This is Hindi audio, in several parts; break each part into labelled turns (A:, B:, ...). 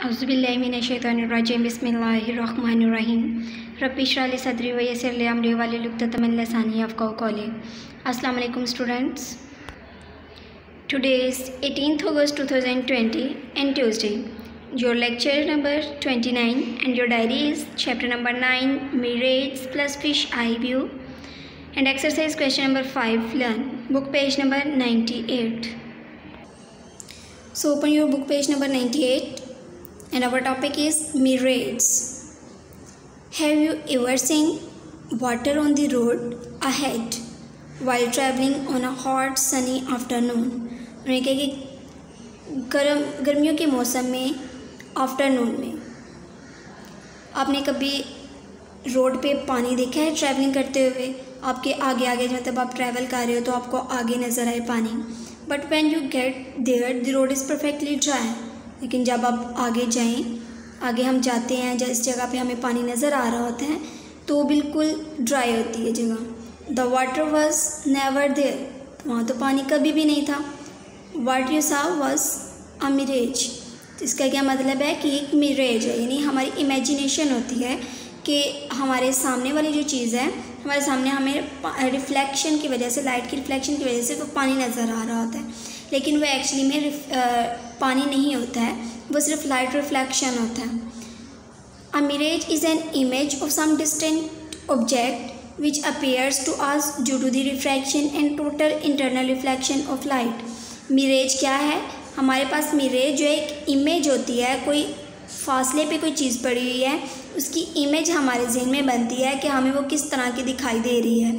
A: अज़बिल्लाम बसमिल्लाम रपीशरा सदरी वैसर अमरी वाली लुकतमानी अफ़ाओ कॉले अस्सलाम वालेकुम students today is eighteenth August 2020 thousand twenty and Tuesday your lecture number 29 nine and your diary is chapter number nine mirage plus fish eye view and exercise question number five learn book page number ninety so open your book page number ninety and our topic is mirage. Have you ever seen water on the road ahead while traveling on a hot, sunny afternoon? उन्होंने कहा कि गर्म, गर्मियों के मौसम में आफ्टरनून में आपने कभी रोड पे पानी देखा है ट्रैवलिंग करते हुए आपके आगे आगे मतलब आप ट्रैवल कर रहे हो तो आपको आगे नज़र आए पानी but when you get there the road is perfectly dry लेकिन जब आप आगे जाएँ, आगे हम जाते हैं जिस जगह पे हमें पानी नज़र आ रहा होता है तो बिल्कुल ड्राई होती है जगह। The water was never there वहाँ तो पानी कभी भी नहीं था। What you saw was a mirage इसका क्या मतलब है कि एक मिरेज है। यानी हमारी इमेजिनेशन होती है कि हमारे सामने वाली जो चीज़ है, हमारे सामने हमें रिफ्लेक्शन की वजह से लाइट की रिफ्लेक्शन की वजह से वो पानी नज़र आ रहा होता है। लेकिन वो एक्चुअली में पानी नहीं होता है, वो सिर्फ़ लाइट रिफ्लेक्शन होता है। A mirage is an image of some distant object which appears to us due to the refraction and total internal reflection of light mirage क्या है? हमारे पास मिरेज जो एक इमेज होती है, कोई फासले पे कोई चीज़ पड़ी हुई है, उसकी इमेज हमारे जहन में बनती है कि हमें वो किस तरह की दिखाई दे रही है।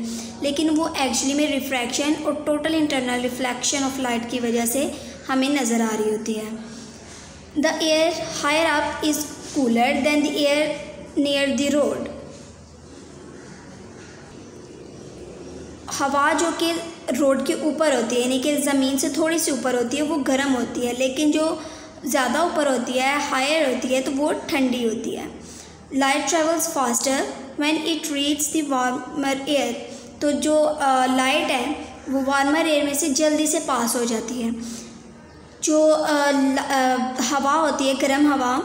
A: लेकिन वो एक्चुअली में रिफ्रैक्शन और total internal reflection of light की वजह से हमें नज़र आ रही होती है। The air higher up is cooler than the air near the road हवा जो कि रोड के ऊपर होती है, यानी कि ज़मीन से थोड़ी सी ऊपर होती है, वो गर्म होती है, लेकिन जो ज़्यादा ऊपर होती है हायर होती है तो वो ठंडी होती है। Light travels faster when it reach the warmer air तो जो लाइट है, वो वार्मर एयर में से जल्दी से पास हो जाती है। जो हवा होती है, गर्म हवा,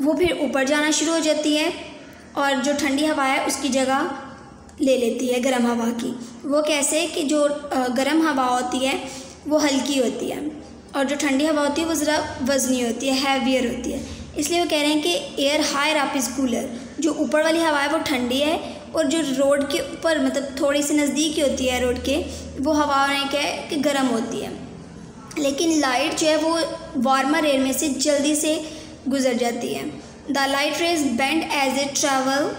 A: वो फिर ऊपर जाना शुरू हो जाती है और जो ठंडी हवा है, उसकी जगह ले लेती है गर्म हवा की। वो कैसे कि जो गर्म हवा होती है, वो हल्की होती है और जो ठंडी हवा होती है, वो ज़रा वजनी होती है हैवियर होती है। इसलिए वो कह रहे हैं कि air higher up is cooler जो ऊपर वाली हवा है वो ठंडी है और जो रोड के ऊपर मतलब थोड़ी सी नज़दीकी होती है रोड के वो हवा ने क्या है कि गर्म होती है। लेकिन लाइट जो है वो वार्मर एयर में से जल्दी से गुजर जाती है। The light rays bend as a travel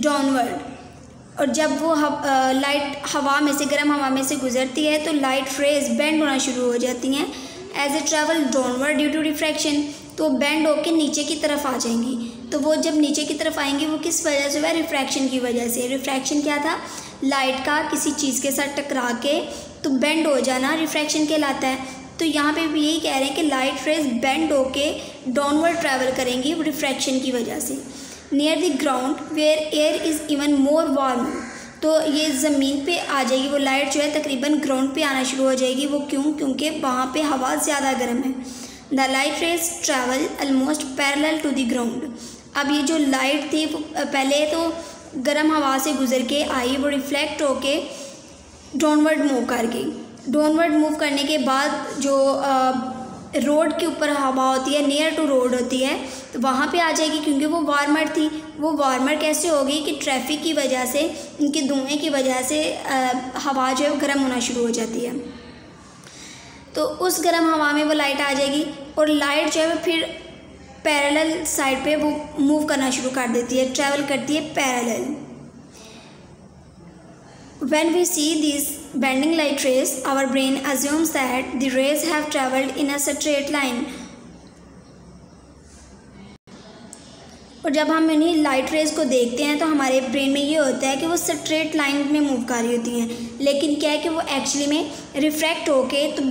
A: downward और जब वो हव, आ, लाइट हवा में से गर्म हवा में से गुजरती है तो लाइट रेज बेंड होना शुरू हो जाती हैं। As a travel downward due to refraction तो बेंड होकर नीचे की तरफ़ आ जाएँगी। तो वो जब नीचे की तरफ़ आएँगी, वो किस वजह से हुआ? रिफ्रैक्शन की वजह से। रिफ्रैक्शन क्या था? लाइट का किसी चीज़ के साथ टकरा के तो बेंड हो जाना रिफ्रैक्शन कहलाता है। तो यहाँ पे भी यही कह रहे हैं कि लाइट रेज बेंड होके डाउनवर्ड ट्रैवल करेंगी रिफ्रैक्शन की वजह से। Near the ground where air is even more warm तो ये ज़मीन पे आ जाएगी। वो लाइट जो है तकरीबन ग्राउंड पे आना शुरू हो जाएगी। वो क्यों? क्योंकि वहाँ पे हवा ज़्यादा गर्म है। The light rays travel almost parallel to the ground अब ये जो लाइट थी पहले तो गर्म हवा से गुजर के आई वो रिफ्लेक्ट होके डाउनवर्ड मूव कर गई। डाउनवर्ड मूव करने के बाद जो रोड के ऊपर हवा होती है नियर टू रोड होती है तो वहाँ पे आ जाएगी क्योंकि वो वार्मर थी। वो वार्मर कैसे होगी कि ट्रैफ़िक की वजह से इनके धुएँ की वजह से आ, हवा जो है गर्म होना शुरू हो जाती है। तो उस गर्म हवा में वो लाइट आ जाएगी और लाइट जो है वो फिर पैरेलल साइड पे वो मूव करना शुरू कर देती है ट्रैवल करती है parallel When we see this bending light rays, our brain assumes that the rays have traveled in a straight line. और जब हम इन्हीं लाइट रेज को देखते हैं तो हमारे ब्रेन में ये होता है कि वो स्ट्रेट लाइन में मूव कर रही होती हैं लेकिन क्या है कि वो एक्चुअली में रिफ्रैक्ट होके तो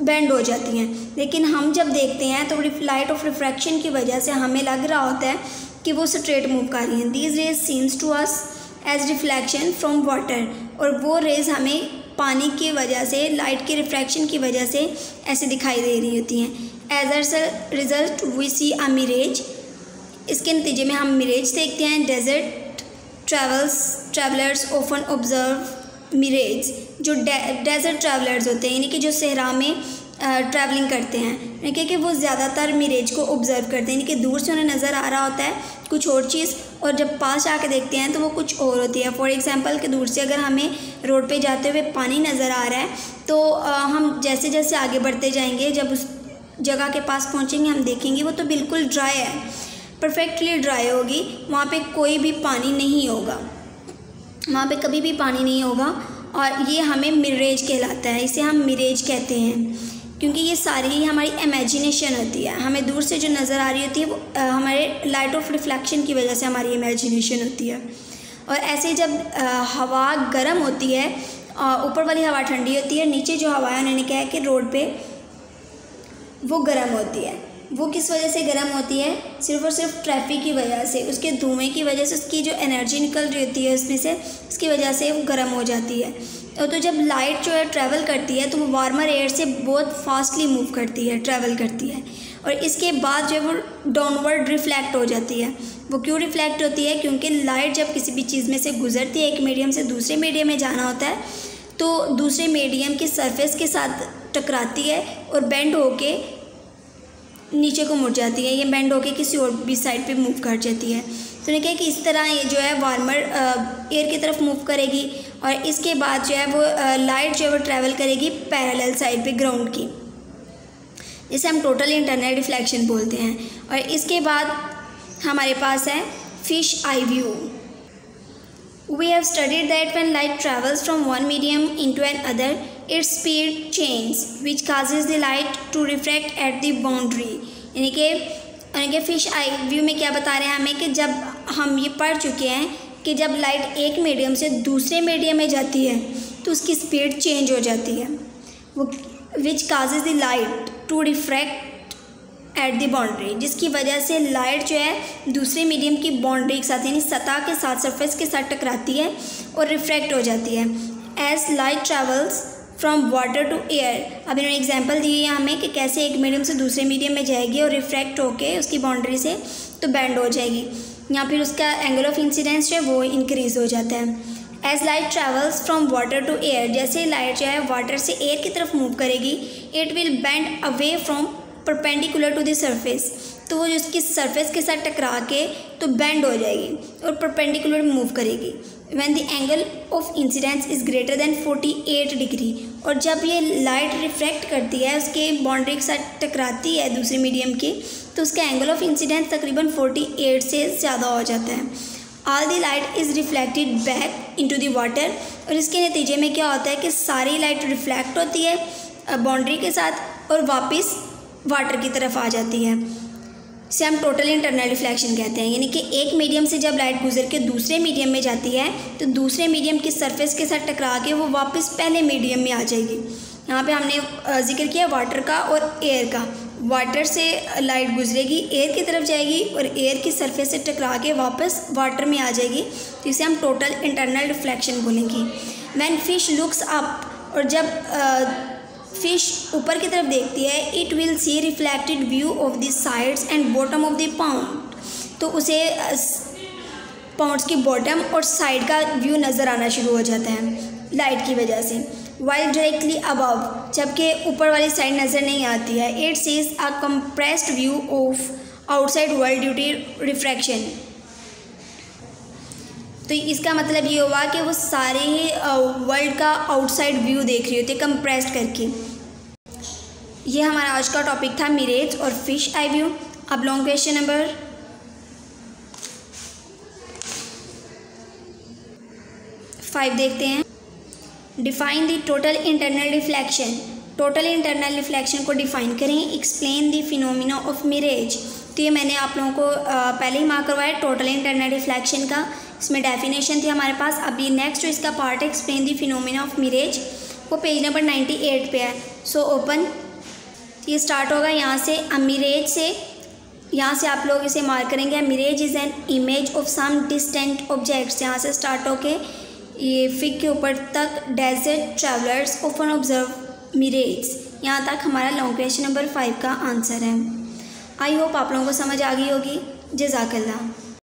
A: बेंड हो जाती हैं। लेकिन हम जब देखते हैं तो लाइट ऑफ़ रिफ्रैक्शन की वजह से हमें लग रहा होता है कि वो स्ट्रेट मूव कर रही हैं। These rays seems to us as reflection from water और वो रेज़ हमें पानी की वजह से लाइट के रिफ्रैक्शन की वजह से ऐसे दिखाई दे रही होती हैं। As a result we see a mirage इसके नतीजे में हम मिरेज देखते हैं। Desert travels travellers often observe mirage जो डेजर्ट ट्रैवलर्स होते हैं यानी कि जो सहरा में ट्रैवलिंग करते हैं यानी कि वो ज़्यादातर मिरेज को ऑब्ज़र्व करते हैं यानी कि दूर से उन्हें नज़र आ रहा होता है कुछ और चीज़ और जब पास आके देखते हैं तो वो कुछ और होती है। फॉर एग्ज़ाम्पल कि दूर से अगर हमें रोड पे जाते हुए पानी नज़र आ रहा है तो आ, हम जैसे जैसे आगे बढ़ते जाएँगे जब उस जगह के पास पहुँचेंगे हम देखेंगे वो तो बिल्कुल ड्राई है परफेक्टली ड्राई होगी वहाँ पे कोई भी पानी नहीं होगा। वहाँ पे कभी भी पानी नहीं होगा और ये हमें मिरेज कहलाता है, इसे हम मिरेज कहते हैं। क्योंकि ये सारी ही हमारी इमेजिनेशन होती है। हमें दूर से जो नज़र आ रही होती है, वो हमारे लाइट ऑफ़ रिफ्लेक्शन की वजह से हमारी इमेजिनेशन होती है। और ऐसे जब हवा गर्म होती है ऊपर वाली हवा ठंडी होती है, नीचे जो हवा है, उन्होंने कहा है कि रोड पे वो गर्म होती है। वो किस वजह से गर्म होती है? सिर्फ़ और सिर्फ़ ट्रैफ़िक की वजह से। उसके धुएँ की वजह से उसकी जो एनर्जी निकल रही होती है उसमें से, उसकी वजह से वो गर्म हो जाती है। और तो जब लाइट जो है ट्रैवल करती है तो वो वार्मर एयर से बहुत फास्टली मूव करती है ट्रैवल करती है। और इसके बाद जो है वो डाउनवर्ड रिफ्लेक्ट हो जाती है। वो क्यों रिफ्लेक्ट होती है? क्योंकि लाइट जब किसी भी चीज़ में से गुजरती है, एक मीडियम से दूसरे मीडियम में जाना होता है तो दूसरे मीडियम की सरफेस के साथ टकराती है और बेंड होके नीचे को मुड़ जाती है, ये बेंड होके किसी और भी साइड पे मूव कर जाती है। तो उन्हें कहा कि इस तरह ये जो है वार्मर एयर की तरफ़ मूव करेगी और इसके बाद जो है वो लाइट जो है वो ट्रैवल करेगी पैरेलल साइड पे ग्राउंड की। जिसे हम टोटल इंटरनल रिफ्लेक्शन बोलते हैं। और इसके बाद हमारे पास है fish eye view we have studied that when light travels from one medium into another its speed change which causes the light to reflect at the boundary यानी कि यानी कि फ़िश आई व्यू में क्या बता रहे हैं हमें कि जब हम ये पढ़ चुके हैं कि जब लाइट एक मीडियम से दूसरे मीडियम में जाती है तो उसकी स्पीड चेंज हो जाती है। वो which causes the light to refract at the boundary जिसकी वजह से लाइट जो है दूसरे मीडियम की बाउंड्री के साथ, यानी सतह के साथ सरफेस के साथ टकराती है और रिफ्रैक्ट हो जाती है। As light travels from water to air अब इन्होंने एग्ज़ाम्पल दिए है हमें कि कैसे एक मीडियम से दूसरे मीडियम में जाएगी और रिफ्रैक्ट होके उसकी बाउंड्री से तो बैंड हो जाएगी। या फिर उसका एंगल ऑफ़ इंसिडेंस जो है वो इंक्रीज़ हो जाता है। As light travels from water to air जैसे लाइट जो है वाटर से एयर की तरफ़ मूव करेगी it will bend away from perpendicular to the तो वो उसकी सरफेस के साथ टकरा के तो बैंड हो जाएगी और परपेंडिकुलर मूव करेगी। The angle of incidence is greater than 48 degree और जब ये लाइट रिफ्रैक्ट करती है, उसके बाउंड्री के साथ टकराती है दूसरे मीडियम की तो उसका एंगल ऑफ़ इंसिडेंस तकरीबन 48 से ज़्यादा हो जाता है। All the light is reflected back into the water और इसके नतीजे में क्या होता है कि सारी लाइट रिफ्लेक्ट होती है बाउंड्री के साथ और वापस वाटर की तरफ़ आ जाती है। इसे हम टोटल इंटरनल रिफ्लेक्शन कहते हैं। यानी कि एक मीडियम से जब लाइट गुजर के दूसरे मीडियम में जाती है तो दूसरे मीडियम की सरफेस के साथ टकरा के वो वापस पहले मीडियम में आ जाएगी। यहाँ पे हमने ज़िक्र किया वाटर का और एयर का। वाटर से लाइट गुजरेगी एयर की तरफ़ जाएगी और एयर की सरफेस से टकरा के वापस वाटर में आ जाएगी। तो इसे हम टोटल इंटरनल रिफ्लेक्शन बोलेंगे। वैन फ़िश लुक्स अप और जब फ़िश ऊपर की तरफ़ देखती है। It will see reflected view of the sides and bottom of the pond तो उसे पाउंड्स की बॉटम और साइड का व्यू नज़र आना शुरू हो जाता है लाइट की वजह से। वाइल डायरेक्टली अबव जबकि ऊपर वाली साइड नज़र नहीं आती है it sees a compressed view of outside world due to refraction तो इसका मतलब ये हुआ कि वो सारे ही वर्ल्ड का आउटसाइड व्यू देख रही होती है कंप्रेस्ड करके। ये हमारा आज का टॉपिक था मिरेज और फ़िश आई व्यू अब लॉन्ग क्वेश्चन नंबर फाइव देखते हैं। Define the total internal reflection total internal reflection को डिफाइन करें। Explain the phenomena of mirage तो ये मैंने आप लोगों को पहले ही मार्क करवाया टोटल इंटरनल रिफ्लेक्शन का। इसमें डेफिनेशन थी हमारे पास। अभी नेक्स्ट जो इसका पार्ट है explain the phenomena of mirage वो पेज नंबर नाइन्टी एट पे है। सो so, ओपन ये स्टार्ट होगा यहाँ से। अमीरेज से यहाँ से आप लोग इसे मार्क करेंगे। Mirage is an image of some distant objects यहाँ से स्टार्ट होके ये फिक के ऊपर तक desert travellers often observe mirage यहाँ तक हमारा लॉन्ग क्वेश्चन नंबर फाइव का आंसर है। आई होप आप लोगों को समझ आ गई होगी। जजाकल्ला।